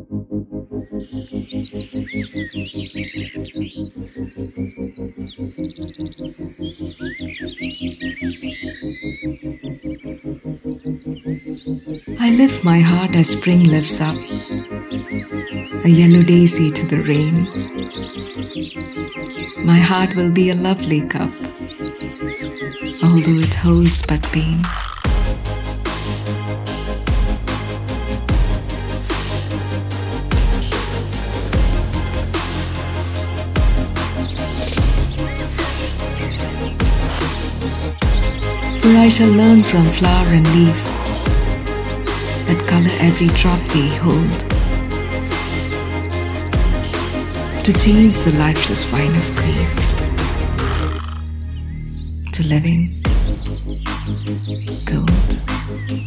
I lift my heart as spring lifts up, a yellow daisy to the rain. My heart will be a lovely cup, although it holds but pain. For I shall learn from flower and leaf that color every drop they hold to change the lifeless wine of grief to living gold.